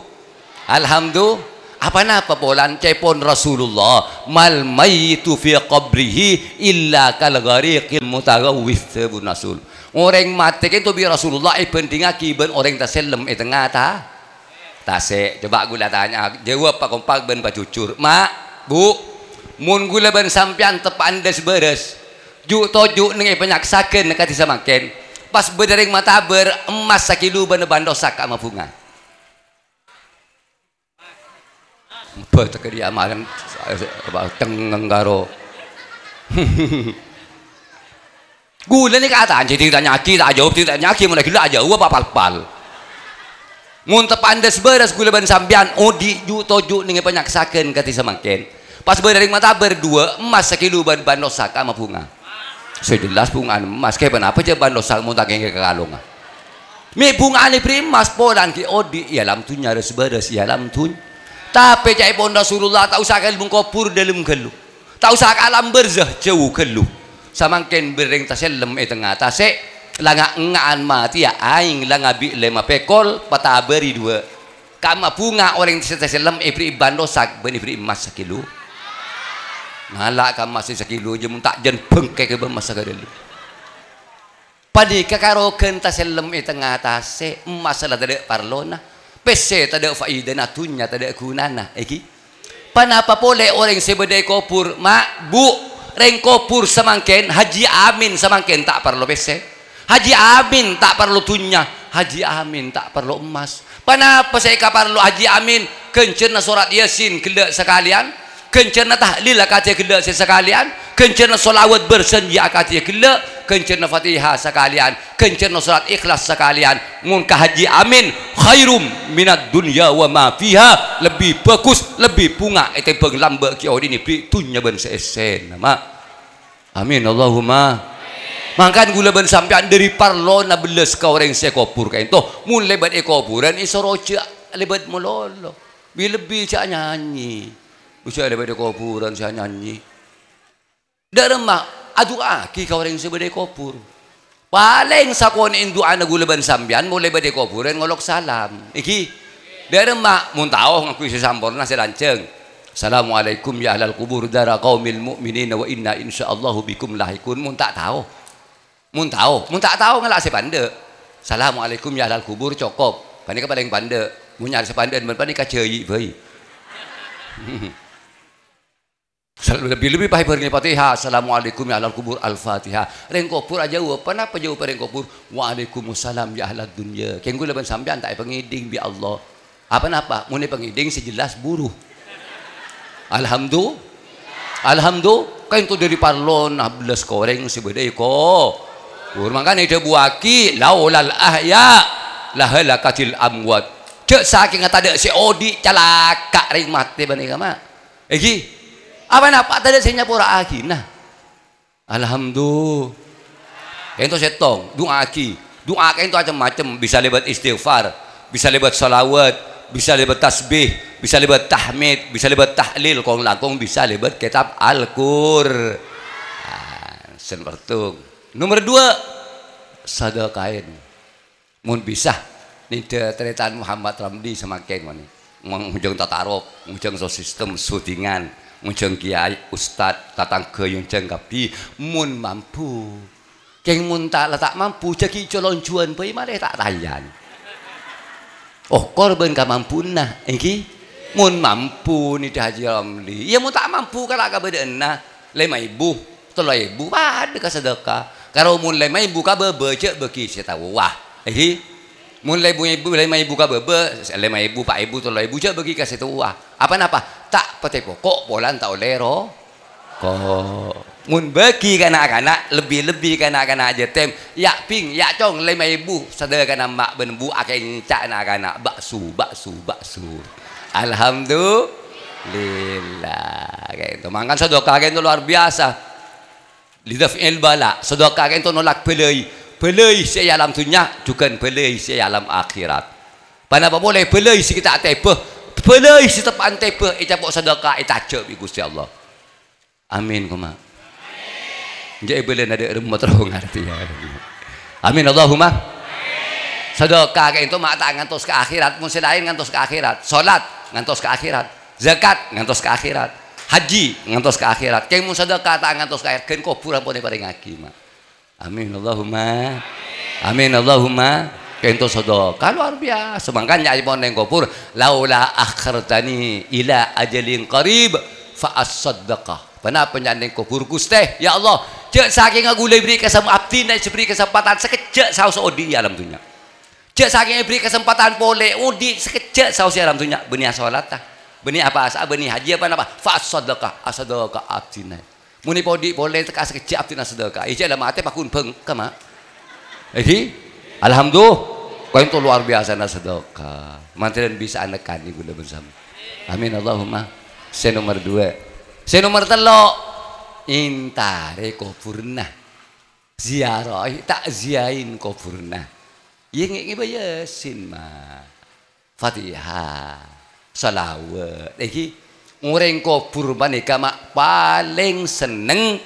Alhamdulillah. Apa napa polan cepon Rasulullah. Mal mayitu fi qabrihi illa kal ghariqil mutagawwis sabun rasul. Orang mati itu bi Rasulullah eh penting aki ben orang taselem eh tengah ta? Tase coba gula tanya. Jawab pak kompak ben jujur mak bu mun gula ban sampean tepandes beres juk tojuk nengai penyaksakeun nekati samaken pas bedereng mata ber emas sakilu ban bandosak ama bunga apa tak dia amalan tengenggaro gula ni kata jadi tidak nyaki tak jawab tidak nyaki mana gila aja apa pal pal mun tepandes beres gula ban sampean odi ju tojuk nengai penyaksakeun kati samaken pas bedereng mata berdua emas sakilu ban bandosak ama bunga sejelas bunga emas. Kayak apa? Aja ban dosa mau tak ke kalung? Mi bunga ni primas podan ki odi. Ya lam tunya ada seberes ya lam tun tapi cai pon Rasulullah tak usah kalung kopur dalam kelu tak usah alam berzah jauh kelu samangken bereng tasellem e tengah tase langa ngaan mati ya aing langa bi lema pekol pata beri dua. Kama bunga orang tasellem ibri bandosak ben ibri emas sakilu ngalak kan masih sekilo je tak jen bengke ke masa ke dulu padi kakaro kenta selem i tengah tase masalah tade parlona pese tade faida natunya tade kunana eki panapa pole orang sebedai kopur? Mak bu reng kopur semangken haji amin semangken tak perlu pese. Haji amin tak perlu tunya haji amin tak perlu emas. Panapa saya perlu haji amin? Kencerna surat yasin kelak sekalian kencerna tahlil akati kela sekalian. Kencerna solawat bersenja akati kela kencerna fatihah sekalian. Kencerna salat ikhlas sekalian. Mun haji amin. Khairum minat dunya wa ma fiha. Lebih bagus lebih punga itu penglamba ki odi ni pri tunya ben seesen nama amin Allahumma. Makan gula ben sampean dari parlo na beles ka orang se kopur kain to mun lebat e kopuran iso roja lebat mololo. Bi lebih cak nyanyi bisa daripada kuburan saya nyanyi. Dak remah adu aki kau orang sebede kubur. Paling sakon indu ana gulaban sambian mulai bade kuburan ngolok salam. Iki dak remah mun tahu ngaku sesampurna selanceng Assalamualaikum ya ahlal kubur dara qaumil mu'minin wa inna insyaallahu bikum lahikun. Mun tak tahu. Mun tahu. Mun tahu ngelak sepande Assalamualaikum ya ahlal kubur cokop panik paling pande mun nyari sepande men panik ka ceui bae lebih-lebih pahit beringi fatihah Assalamualaikum ya ahlal kubur al-fatihah rengkopur aja wa kenapa jauh pada rengkopur? Waalaikumsalam ya ahlal dunia. Kenggu leban sampean tak pengiding bi Allah. Apa napa muni pengiding sejelas buruh. Alhamdulillah Alhamdulillah kan itu dari parlon belas koreng sebedai ko Makan itu buaki laulal ahya. Lahalakatil amwat. Cek saking ada si odi calaka ring mati bani kama Egi apa nak? Tadi saya nyapura aki. Nah. Alhamdulillah. Itu setong. Doa aki. Doa itu macam-macam. Bisa lebat istighfar bisa lebat salawat bisa lebat tasbih bisa lebat tahmid bisa lebat tahlil. Kong langkong bisa lebat kitab al-qur. Seperti nomor dua sadakain mun bisa. Ini teritaan Muhammad Ramdi semakin mana mengujung tatarok mengujung so sistem syutingan Mujeng kiai ustad tatang yang jengkapi mun mampu. Keng mun tak letak mampu jadi colon cuan bayi malah tak tayan oh korban ka mampu nah iki? Mun mampu ni haji ramli. Ya mun tak mampu kalau ka beda nah. Lima ibu tolong ibu ka sedekah. Kalau mun lima ibu ka bebe cek beki saya tahu wah iki mulai ibu ibu mulai ibu ka bebe lima ibu pak ibu tolong ibu cek bagi kasih wah apa napa? Tak pete pokok bolan tak oleh ro kok? Mun bagi kanak-kanak lebih-lebih kanak-kanak aja tem. Ya ping ya cong lima ibu. Sadar kana mak ben bu akan cak anak-anak baksu baksu baksu. Alhamdulillah. Kayak itu makan sedekah itu luar biasa. Lidaf il bala. Sedekah itu nolak pelai pelai saya alam dunia juga pelai saya alam akhirat Panapa boleh pelai si kita tebeh Pelai si tepan tepa ita pok sedekah ita cek bi Gusti Allah. Amin kuma. Jadi boleh ada rumah terung arti ya. Amin Allahumma. Sedekah itu mak tak ngantos ke akhirat, mesti lain ngantos ke akhirat. Salat ngantos ke akhirat. Zakat ngantos ke akhirat. Haji ngantos ke akhirat. Kayak mun sedekah tak ngantos ke akhirat, kan kopura pun paling ngaki mak. Amin Allahumma. Amin Allahumma. Kento sedekah luar biasa. Makanya ibon neng kopur laula akhartani ila ajalin qarib fa as-saddaqah pernah penyanding kubur Gusti ya Allah cek saking aku beri kesempatan abdi dan beri kesempatan sekejap saus odi alam dunia cek saking beri kesempatan boleh odi sekejap saus alam dunia benih sholat tah benih apa asa benih haji apa apa? Fa sadaqah asadaqah abdina muni podi boleh teka sekejap abdina sedekah. Ije dalam hati pakun peng kama Eki alhamdulillah. Kau itu luar biasa na sedekah. Bisa anekan ibu bersama. Amin Allahumma. Saya nomor dua. Saya nomor telok. Intare kuburna ziarah. Tak ziain kuburna yang ini bayasin mah fatihah salawat. Iki ngureng kubur manika mak paling seneng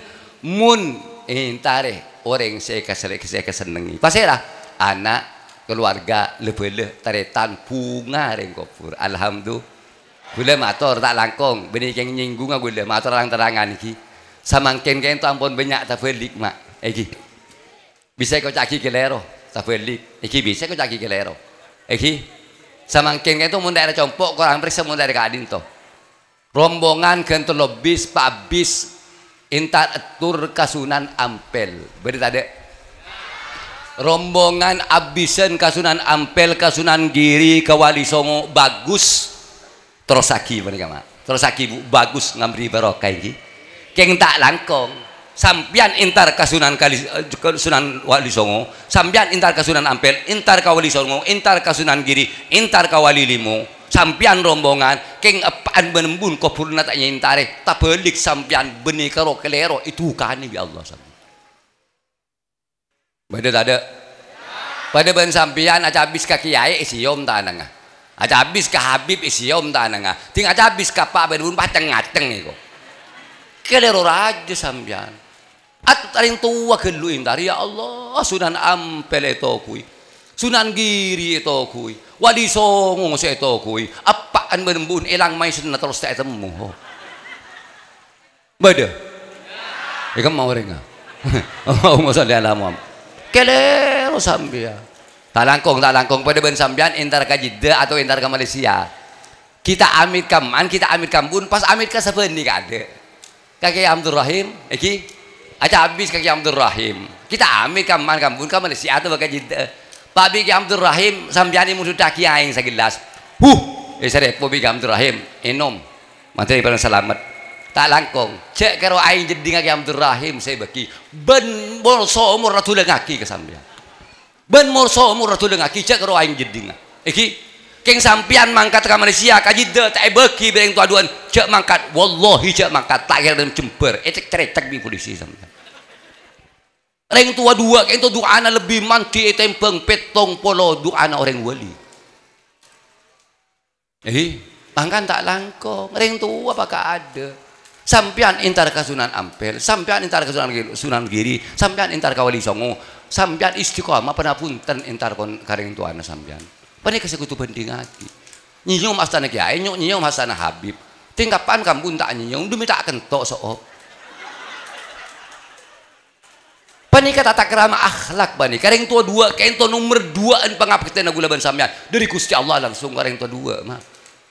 mun intare orang saya kesel saya kesenengi pasera anak keluarga lebih-lebih taretan bunga reng kubur alhamdulillah Gula matur tak langkung, benih yang nyinggung aku gula matur terang terangan iki. Samangken kene tu ampun banyak tak belik mak. Iki. Bisa kau caki kelero, tak belik. Iki bisa kau caki kelero. Iki. Samangken kene tu mun daerah compok korang periksa mun kadin to. Rombongan kentu lobis pak bis intar tur kasunan ampel. Beri tadi rombongan abisen kasunan ampel kasunan giri kawali songo bagus. Terus lagi mereka mak? Terus lagi bu bagus ngamri barokah ini keng tak langkong. Sampian intar kasunan kali sunan wali songo sampian intar kasunan ampel intar kawali songo intar kasunan giri intar kawali limo sampian rombongan keng apaan benembun kopurna tak intare tak belik sampian benih karo kelero itu kan ya Allah sampai Bada tak ada pada ben sampian aja habis kaki ayah isi yom tanah Aja habis ke Habib isiom tananga. Ting aja habis ke Pak Bedun pateng ngateng iko. Kelero raja sambian. At taring tua kelu intar ya Allah Sunan Ampel itu. Sunan Giri itu kui. Wali Songo saya itu kui. Apaan berembun ilang mai sunan terus tak temu. Bada. Ikan mau renga. Oh, masa dia lama. Kelero sambian tak langkung tak langkung pada ben sambian intar ke Jeddah atau intar ke Malaysia kita amit kaman kita amit kambun pas amit ke sebenih kade kaki Abdul Rahim iki aja habis kaki Abdul Rahim kita amit kaman kambun ke Malaysia atau ke Jeddah Pak Biki Abdul Rahim ini musuh taki aing segelas. Huh. Eh sare Pak Biki Abdul Rahim enom. Mantri paling selamat. Tak langkung. Cek karo aing jadi kaki Abdul Rahim saya bagi ben bolso umur ratu lengaki ke sambian ben morso umur ratu dengan kijak karo aing jedinga iki keng sampian mangkat ke Malaysia kajida tak beki bereng tu aduan cek mangkat wallahi cek mangkat tak kira dalam jember. Etek ceretek bi polisi sampean reng tua dua keng tu doa ana lebih manti etempeng petong polo doa ana orang wali. Eh mangkan tak langkong. Reng tua apakah ada. Sampian intar kasunan ampel sampian intar kasunan sunan giri sampian intar kawali songo sampean istiqomah penapunten entar kon karing tuana sampean. Pani kasekutu penting hati. Nyinyum astana kiai nyinyum astana habib. Tingkapan kampun tak nyinyum demi tak kentok soop pani kata tak kerama akhlak pani. Karing tua dua kento nomor dua en pengabdian gula ban sampean dari Gusti Allah langsung karing tua dua mah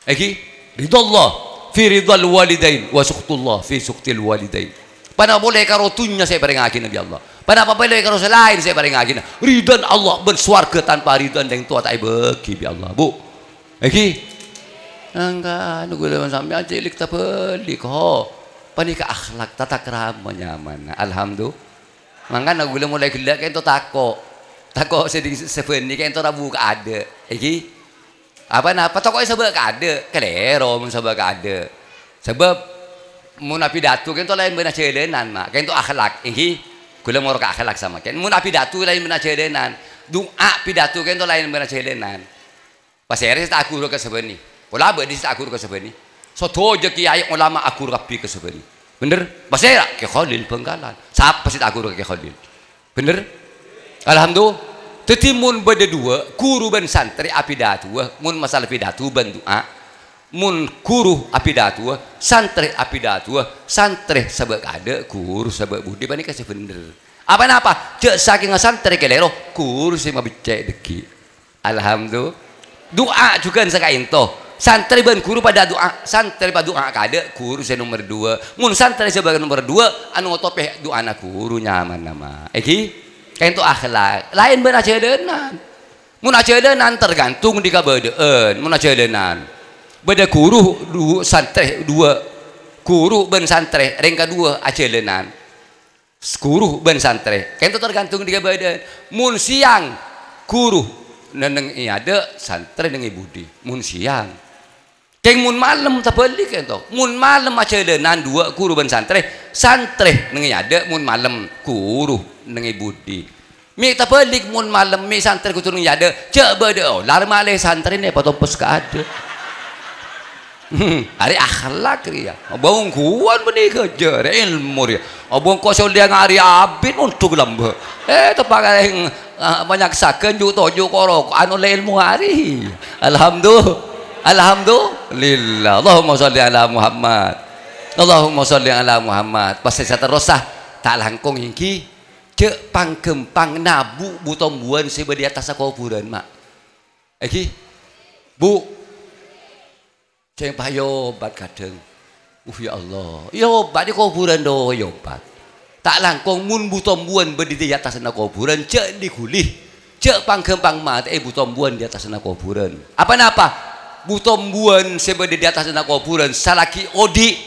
eki? Ridallah fi ridal walidain wa suqtullah fi suqtil walidain. Pada boleh karotunya saya peringati Nabi Allah. Pada apa boleh kalau selain saya peringati ridhan Allah bersuarga tanpa ridhan yang tua tak bagi bi Allah bu. Eki? Enggak nunggu lewan sampai aja lik tak pelik ho. Panik akhlak tata kerama nyaman alhamdulillah mangga nunggu lewan mulai gelak itu tako tako sedih sebenih kan itu rabu ada. Eki? Apa napa toko sebab ada? Kelero mun sebab ada. Sebab mun pidato kento lain beuna celenan mak. Kento akhlak. Ini kula mau ka akhlak sama. Kan mun pidato lain beuna celenan. Doa pidato kento lain beuna celenan. Pas eres tak akur ke sebeni kula di tak akur ke sebeni so toje kiai ulama akur rapi ke sebeni bener? Pas era ke Khalil Bengkalan siapa sih akur ke Khalil? Bener? Alhamdulillah. Tetimun beda dua guru ben santri apidato mun masalah pidato ben doa mun guru apidatua santri apidatua santri sebab ada guru sebab budi. Bani kasih bener. Apa apa? Cek saking santri kelero guru sih mau deki. Alhamdulillah. Doa juga sakain toh santri ben guru pada doa. Santri pada doa kada guru saya nomor dua. Mun santri sebagai nomor dua anu ngotope doa anak guru nyaman nama. Eki? Kain itu akhlak. Lain ben aja denan mun aja denan tergantung di kabedeen mun aja denan beda guru dua santri dua. Guru ben santri kedua aja denan guru ben santri. Kain itu tergantung di kabedeen mun siang guru neneng ada santri nengi budi. Mun siang Keng mun malam tak balik itu. Mun malam aja nan dua guru ban santri, santri nengi ada mun malam guru nengi budi. Mi balik mun malam mi santri kutu nengi ada. Cek beda oh, lar malih santri ni patopos ka ada. Hmm, hari akhlak dia. Abang kuan bani kerja ilmu dia. Abang kosong dia ngari abin untuk lamba. Eh tepak yang uh, banyak saken ju toju korok anu ilmu hari. Alhamdulillah. Alhamdulillah. Allahumma salli ala Muhammad. Allahumma salli ala Muhammad. Pas saya terusah tak langkung hingki cek pangkempang nabu butombuan si di atas kuburan mak. Eki bu cek payo obat kadang. Uh ya Allah. Ya obat di kuburan do ya obat. Tak langkung mun butombuan berdiri di atas kuburan cek digulih. Cek pangkempang mat eh butombuan di atas kuburan. Apa napa? Butombuan sebeda di atas nak kuburan salaki odi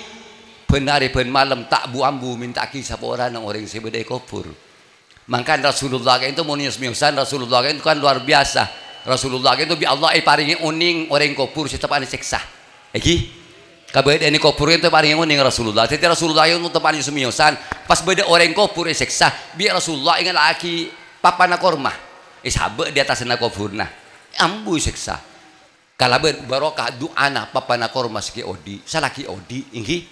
penari pen malam tak bu ambu minta kisah orang yang orang sebeda kubur maka Rasulullah itu munius miusan Rasulullah itu kan luar biasa Rasulullah itu bi Allah eh paringi uning orang kubur setiap ane seksa eki Kabeh ini kubur itu paling uning Rasulullah. Jadi Rasulullah itu tempat ini semiusan. Pas beda orang kubur seksa, biar Rasulullah ingat lagi papa nak korma. Isabe di atas nak kubur nah. Ambu seksa kalaban barokah du'ana papana korma siki odi salaki odi inghi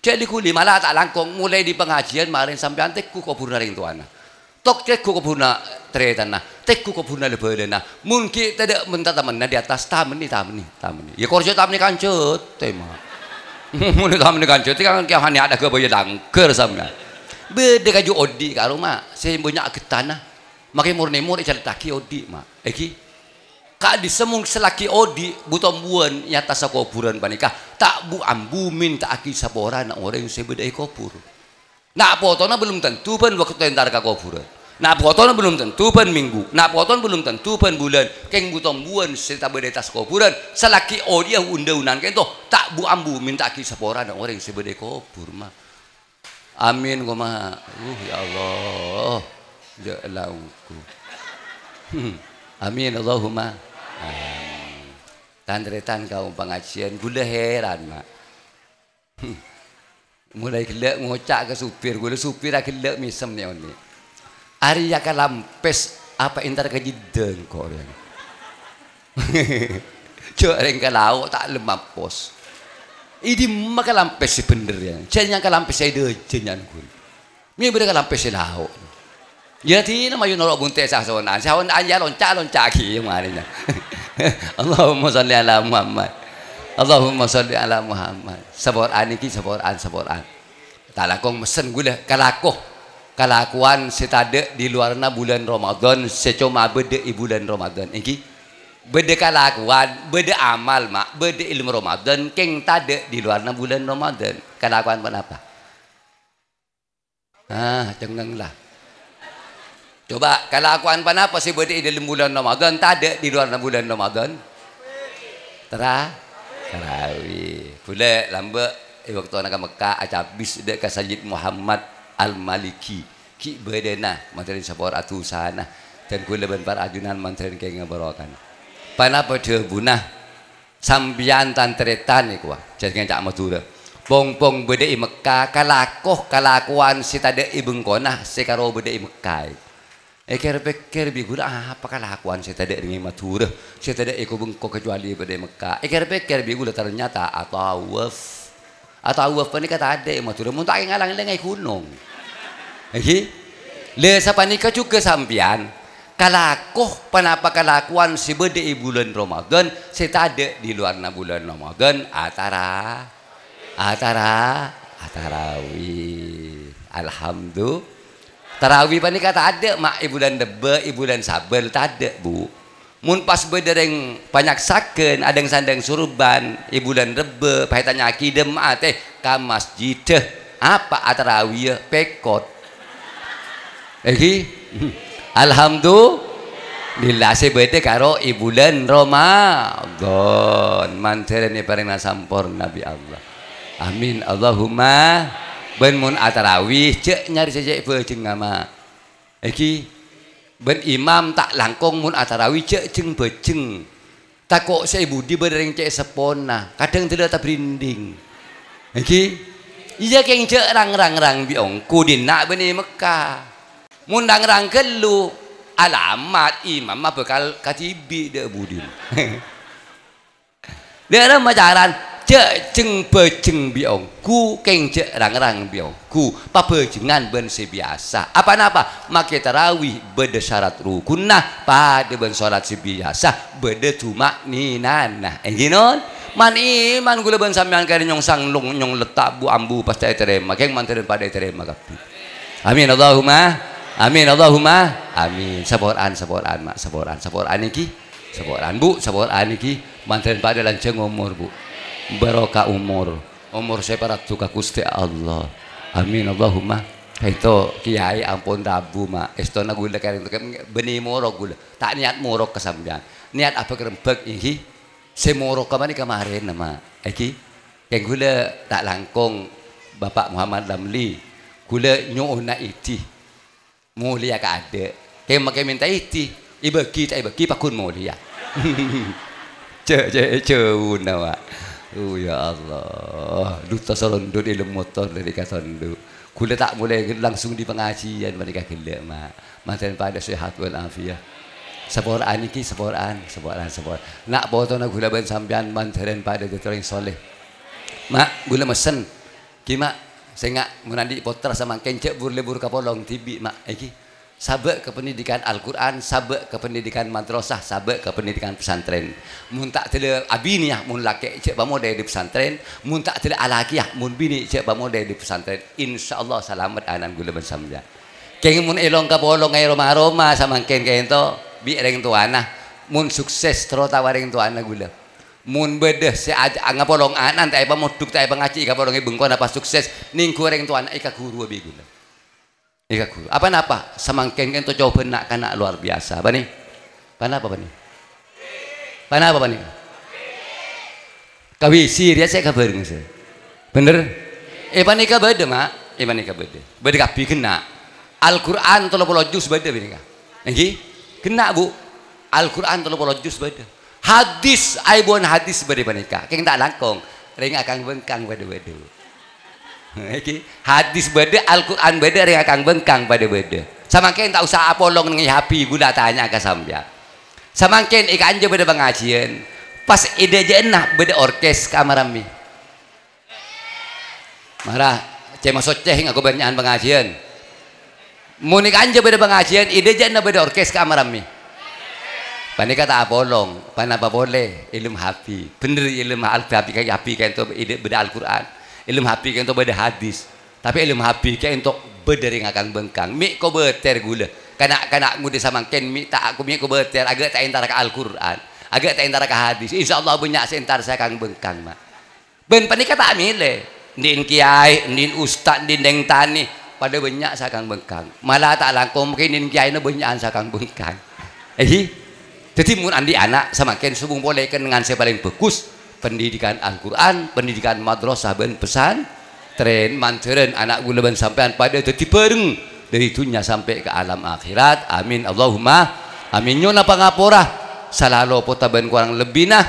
jadi kuli malah tak langkong mulai di pengajian marin sampai antek ku kubur ring tuana tok cek ku kubuna tretana tek ku kubuna lebedena mungkin tidak mentah temen di atas tamen ni tamen ni tamen ya korjo tamen kancut tema muni tamen ni kancut kan kau hanya ada ke boya dangker samna beda kaju odi karo mak saya banyak ketana makai murni murni cari taki odi mak eki kak disemung selaki odi buton buan nyata sa kuburan panikah. Tak bu ambu minta aki sapora na orang yang sebedai kubur. Nak potona belum tentu pun waktu entar ka kuburan. Nak potona belum tentu pun minggu. Nak potona belum tentu pun bulan. Keng buton buan serta bedai tas kuburan. Selaki odi yang unda-undan kento tak bu ambu minta aki sapora na orang yang sebedai kubur mah amin mah uh ya Allah. Ya lauku hmm. amin Allahumma tandretan kau pengajian gula heran mak. Mulai gelak ngocak ke supir gula supir lagi gelak misem ni oni hari ya lampes apa intar ke jideng kau yang cok ring ke lauk tak lemah pos ini maka lampes si bener ya. Cenya ke lampes saya deh cenyan gue mi bereka lampes si lauk. Ya ti nama yun nolok bunte sa sonan. Sa sonan ya lonca lonca ki yung marinya. Allahumma salli ala Muhammad. Allahumma salli ala Muhammad. Saboran iki saboran saboran. Talakong mesen gula kalakoh. Kalakuan setade di luarna bulan Ramadan secoma bede i bulan Ramadan. Iki bede kalakuan, bede amal mak, bede ilmu Ramadan keng tade di luarna bulan Ramadan. Kalakuan apa? Ah, jangan lah. Coba kalau aku anpan apa sih buat di dalam bulan Ramadan tak ada di luar bulan Ramadan. Tera tarawih. Pula lamba eh, waktu anak Mekah aja habis dek ke Sayyid Muhammad Al Maliki. Ki bedena mantarin sapor atu sana dan ban para ajunan mantarin kaya ngabarokan. Pana pada bunah sambian tantretan iku. Jangan cak madura. Pong-pong beda Mekah kalakoh kalakuan si tade ibeng konah sekaro beda Mekah. Eker peker bi gula ah, apa kelakuan saya tadi dengan matura saya tadi eko bengko kecuali pada Mekah. Eker peker bi gula ternyata atau waf atau waf ini kata ada matura mun tak ngalang lengai gunung. Oke le sapa nikah juga sampian? Kalakoh panapa kelakuan si bede bulan Ramadan saya tadi di luar na bulan Ramadan. Atara. Atara. Atarawi. Alhamdulillah Tarawih pani kata ada mak ibu dan debe, ibu dan sabel tak ada bu. mun pas bedereng banyak saken ada yang sandang surban ibu dan rebe pahitannya akidem teh ka masjid apa atarawiyah pekot. Eki Alhamdulillah sebete karo ibulan Ramadan. Manteren ni paring sampur Nabi Allah. Amin. Allahumma ben mun atarawih cek nyari saja jeung ngama Eki ben imam tak langkong mun atarawi cek ceng beceng tak kok saya budi bereng cek sepona kadang tidak tak berinding oke iya keng cek rang rang rang biong kudin nak beni Mekah mun rang kelu alamat imam apa bekal katibi de budin dia ada macaran cek ceng peceng biong ku keng cek rang rang biong ku pa pecengan ben sebiasa apa napa make tarawih bede syarat rukunah pada ben salat sebiasa bede cuma ninana eh ginon man iman gula ben sampean kaya nyong sang long nyong letak bu ambu pas tay terima keng manterin pada terima kapi amin Allahumma. Amin Allahumma. Amin. Saboran saboran mak saboran saboran iki saboran bu saboran iki manterin pada lanceng umur bu barokah umur. Umur saya para tuka kusti Allah. Amin Allahumma. Itu kiai ampun rabu ma. Estona gula kering itu beni morok gula. Tak niat morok kesambian. Niat apa kerempek ini semorok ke mana kemarin nama iki yang gula tak langkong Bapak Muhammad Lamli. Gula nyuhna iti. Mulia ka ada kayak makai minta iti. Ibagi tak ibagi pakun mulia. Ce ce ce nama Oh ya Allah, duta serondot ilmu motor dari kasondu. Kula tak mulai langsung di pengajian mereka gila mak. Mantan pada sehat wal afiat. Seporan iki seporan, seporan, seporan. Nak foto nak gula ben sampean mantan pada yang soleh. Mak, gula mesen. Ki mak, saya ngak menandi potra sama kencek bur lebur kapolong tibi mak. Iki sabek ke pendidikan Al-Quran, sabek ke pendidikan madrasah, sabek ke pendidikan pesantren. Mun tak tele abiniah mun laki cek bamode di pesantren, mun tak tele alakiyah mun bini cek bamode di pesantren. Insyaallah selamat anan gula bersamja. Keng mun elong ka bolong roma-roma sama ken kayen to, bi reng tuana. Mun sukses trota waring tuana gula. Mun bedeh se aja ngapolong anan tay pamuduk tay pangaji ka bolong bengkon apa sukses ning kureng tuana ika guru bi gula. Ika guru. Apa napa? Semangken kan coba nak kana luar biasa. Apa nih? Pana apa nih? Pana apa nih? Kawisi dia saya kabar ngese. Bener? Eh panika beda mak. Eh panika beda. Beda kapi kena. Al-Quran tolo puluh juz beda panika. Nggih? Kena bu. Al-Quran tolo puluh juz beda. Hadis aibon hadis beda panika. Keng tak langkong. Ring akan bengkang beda-beda. Iki hadis beda Al-Quran beda yang akan bengkang pada beda. Samakin tak usah apolong nengi hapi gula tanya ke sambil. Samakin ikan aja beda pengajian. Pas ide jenah beda orkes kamarami. Marah cema soceh aku banyaan pengajian. Munik anja beda pengajian ide jenah beda orkes kamarami. Pani kata apolong, pan apa boleh ilmu hapi. Bener ilmu hapi kayak hapi kayak itu ide beda Al-Quran ilmu hapi kan beda hadis. Tapi ilmu hapi kan untuk berdering akan bengkang. Mi ko beter gula. Kana kana ngudi sama ken mi tak aku mi ko beter. Agak tak intara ke Al-Qur'an. Agak tak intara ke hadis. Insyaallah banyak sentar saya akan bengkang mak. Ben panika tak mile ndin kiai ndin ustad ndin deng tani. Pada banyak saya akan bengkang. Malah tak langkung mungkin ndin kiai banyak saya akan bengkang. Eh jadi mun andi anak sama ken subung boleh dengan saya paling bagus pendidikan Al-Quran, pendidikan madrasah ben pesan, tren manteren anak gula ben sampean pada jadi pereng dari dunia sampai ke alam akhirat. Amin Allahumma. Amin nyona pangapora. Salalo pota ben kurang lebih nah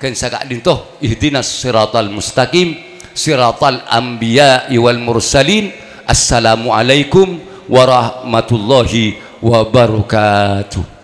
ken sagak dintoh ihdinas siratal mustaqim siratal anbiya wal mursalin. Assalamualaikum warahmatullahi wabarakatuh.